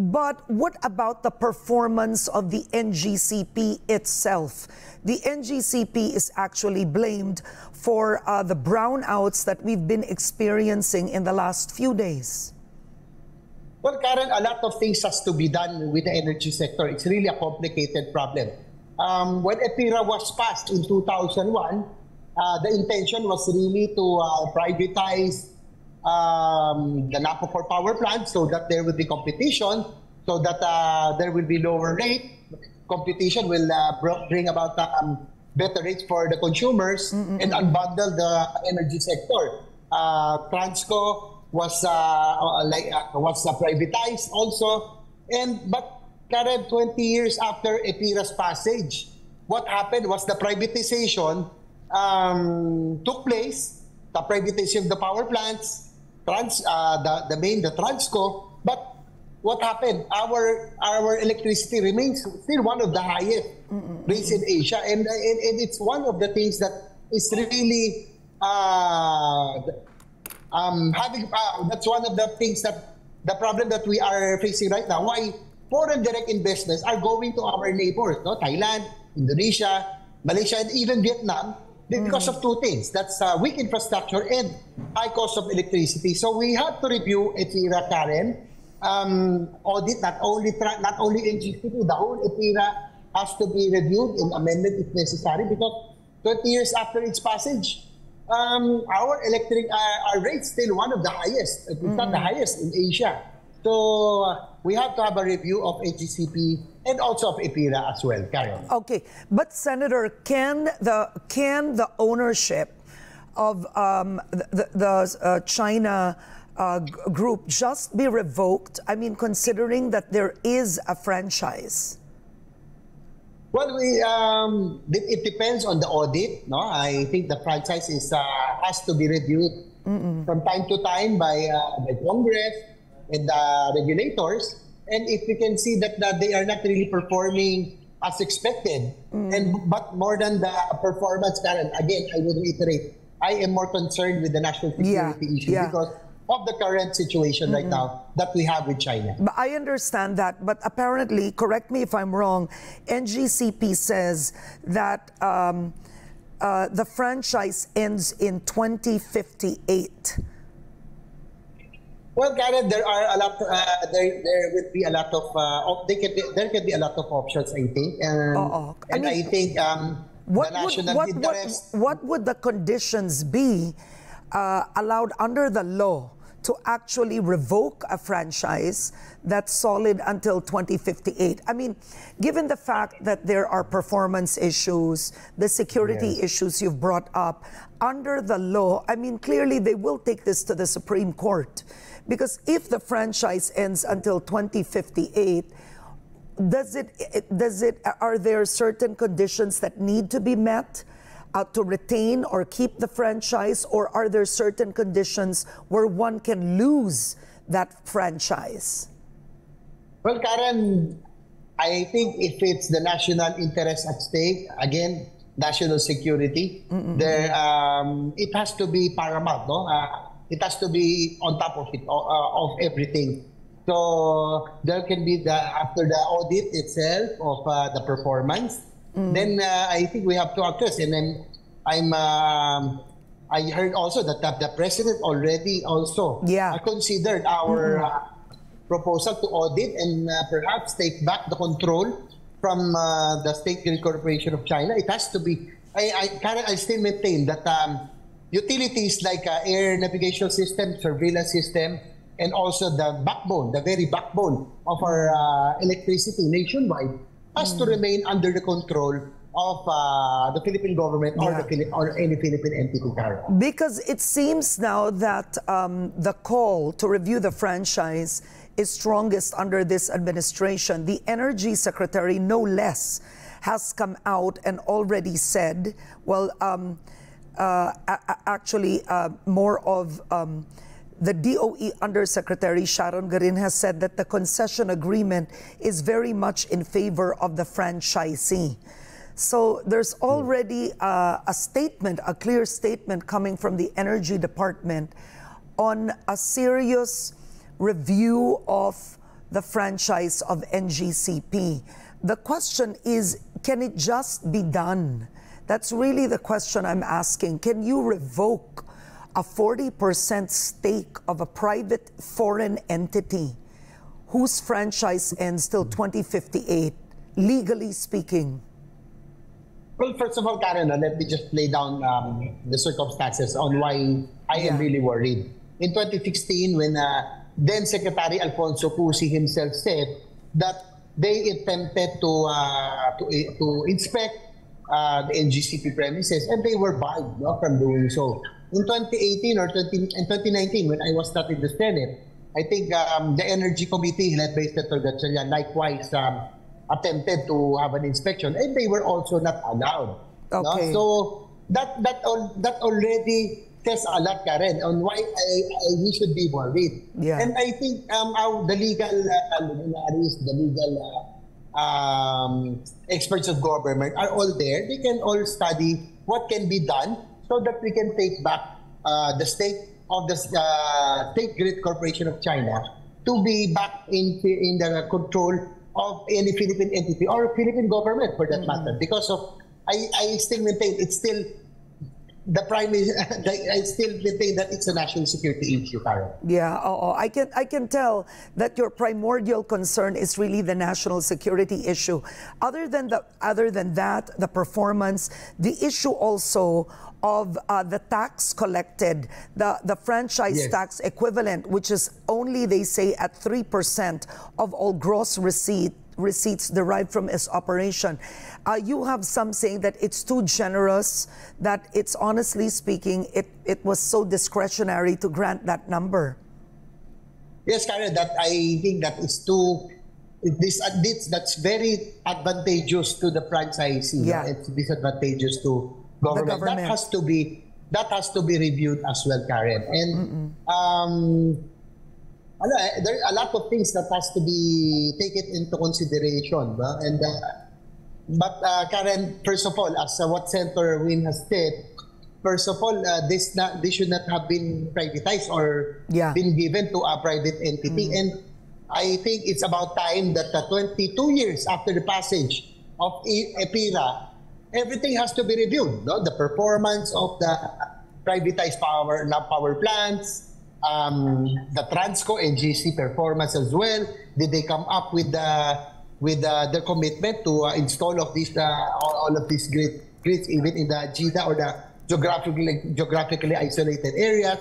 But what about the performance of the NGCP itself? The NGCP is actually blamed for uh, the brownouts that we've been experiencing in the last few days. Well, Karen, a lot of things has to be done with the energy sector. It's really a complicated problem. Um, when EPIRA was passed in 2001, uh, the intention was really to uh, privatize um, the NAPO power plant so that there will be competition, so that uh, there will be lower rate. Competition will uh, bring about um, better rates for the consumers mm -hmm. and unbundle the energy sector. Uh, Transco was uh, uh, like uh, was privatized also, and but Karen, 20 years after EPIRA's passage, what happened was the privatization um, took place, the privatization of the power plants, trans, uh, the, the main, the Transco, but what happened? Our our electricity remains still one of the highest rates in Asia, and, and and it's one of the things that is really uh, um, having. Uh, that's one of the things that the problem that we are facing right now. Why foreign direct investments are going to our neighbors, no? Thailand, Indonesia, Malaysia, and even Vietnam, because mm. of two things. That's uh, weak infrastructure and high cost of electricity. So we have to review EPIRA, Karen, um, audit not only not only NGCP, the whole EPIRA has to be reviewed and amended if necessary because 20 years after its passage, um, our electric uh, our rates still one of the highest. It's mm. not the highest in Asia. So uh, we have to have a review of NGCP and also of EPIRA as well. Carry on. Okay, but Senator, can the can the ownership of um, the, the uh, China uh, group just be revoked? I mean, considering that there is a franchise. Well, we um, it depends on the audit. No, I think the franchise is uh, has to be reviewed mm -mm. from time to time by uh, by Congress and the regulators. And if we can see that, that they are not really performing as expected, mm. and but more than the performance, Karen, again, I would reiterate, I am more concerned with the national security yeah. issue yeah. because of the current situation mm -hmm. right now that we have with China. But I understand that, but apparently, correct me if I'm wrong, NGCP says that um, uh, the franchise ends in 2058. Well, Karen, there are a lot. Uh, there, there would be a lot of. Uh, they could be, there could be a lot of options, I think, and, I and mean, I think um, what would, what, what, what, would the conditions be uh, allowed under the law to actually revoke a franchise that's solid until 2058? I mean, given the fact that there are performance issues, the security yes. issues you've brought up, under the law, I mean, clearly they will take this to the Supreme Court. Because if the franchise ends until 2058, does it, does it, are there certain conditions that need to be met uh, to retain or keep the franchise, or are there certain conditions where one can lose that franchise? Well, Karen, I think if it's the national interest at stake, again, national security, mm -hmm. there um, it has to be paramount, no? Uh, it has to be on top of it, uh, of everything. So there can be the after the audit itself of uh, the performance. Mm. Then uh, I think we have to address, and then I'm. Um, I heard also that the, president already also yeah. considered our mm. proposal to audit and uh, perhaps take back the control from uh, the State Grid Corporation of China. It has to be. I I, I still maintain that. Um, utilities like uh, air navigation system, surveillance system, and also the backbone, the very backbone of our uh, electricity nationwide has mm. to remain under the control of uh, the Philippine government yeah. or, the or any Philippine entity. Because it seems now that um, the call to review the franchise is strongest under this administration. The Energy Secretary, no less, has come out and already said, well, um, actually uh, more of um, the DOE Undersecretary Sharon Garin has said that the concession agreement is very much in favor of the franchisee. So there's already uh, a statement, a clear statement coming from the Energy Department on a serious review of the franchise of NGCP. The question is, can it just be done? That's really the question I'm asking. Can you revoke a 40% stake of a private foreign entity whose franchise ends till 2058, legally speaking? Well, first of all, Karen, let me just lay down um, the circumstances on why I am yeah. really worried. In 2016, when uh, then Secretary Alfonso Cusi himself said that they attempted to uh, to, to inspect uh, the NGCP premises and they were barred no, from doing so. In 2018 or 20, in 2019, when I was not in the Senate, I think um, the Energy Committee led by Senator Gatchalian likewise um, attempted to have an inspection and they were also not allowed. Okay. No? So that that that already says a lot, Karen, on why I, I, we should be worried. Yeah. And I think um, our, the legal uh, the legal uh, um, experts of government are all there. They can all study what can be done so that we can take back uh, the state of the uh, State Grid Corporation of China to be back in in the control of any Philippine entity or Philippine government for that mm -hmm. matter. Because of, I, I still maintain it's still the prime I still maintain that it's a national security issue, Karen. Yeah, oh, oh, I can I can tell that your primordial concern is really the national security issue. Other than the other than that, the performance, the issue also of uh, the tax collected, the, the franchise yes. tax equivalent, which is only, they say, at 3% of all gross receipt, receipts derived from its operation. Uh, you have some saying that it's too generous, that it's honestly speaking, it, it was so discretionary to grant that number. Yes, Karen, that I think that is too this, uh, this that's very advantageous to the franchisee. Yeah. It's disadvantageous to government. government. That has to be that has to be reviewed as well, Karen. And mm -mm. um, ano, eh, there are a lot of things that has to be taken into consideration. Ba? And uh, but uh, Karen, first of all, as uh, what Senator Win has said, first of all, uh, this not this should not have been privatized or yeah. been given to a private entity. Mm. And I think it's about time that uh, 22 years after the passage of EPIRA, everything has to be reviewed. No? The performance of the privatized power, power plants, um, the Transco and GC performance as well. Did they come up with the with uh, their commitment to uh, install of these uh, all, all, of these grid, grids even in the GIDA or the geographically geographically isolated areas.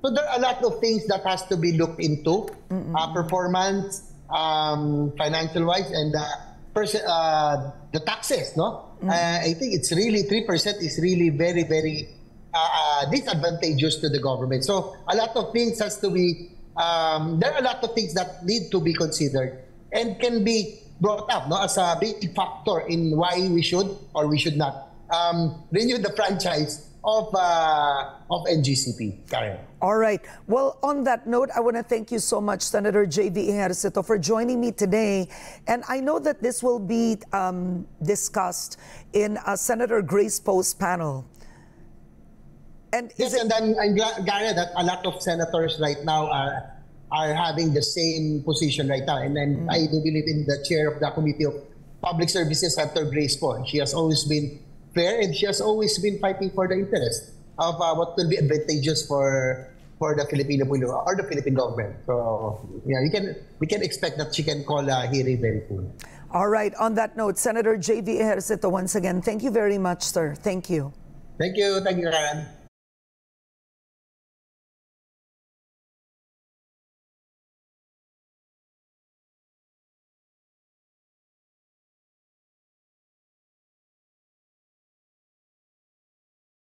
So there are a lot of things that has to be looked into, mm -hmm. performance, um, financial wise, and uh, uh, the taxes, no? Mm. Uh, I think it's really 3% is really very, very uh, uh, disadvantageous to the government. So a lot of things has to be, um, there are a lot of things that need to be considered and can be brought up no, as a big factor in why we should or we should not um, renew the franchise of, uh, of NGCP, Karen. All right. Well, on that note, I want to thank you so much, Senator J.V. Ejercito, for joining me today. And I know that this will be um, discussed in a Senator Grace Poe's panel. And yes, it... and I'm, I'm glad, Gary, that a lot of senators right now are are having the same position right now. And then mm. I do believe in the chair of the Committee of Public Services, Senator Grace Poe. She has always been fair and she has always been fighting for the interest of uh, what will be advantageous for for the Filipino or the Philippine government. So yeah, you can we can expect that she can call a hearing very soon. All right. On that note, Senator J.V. Ejercito, once again, thank you very much, sir. Thank you. Thank you. Thank you, Karen.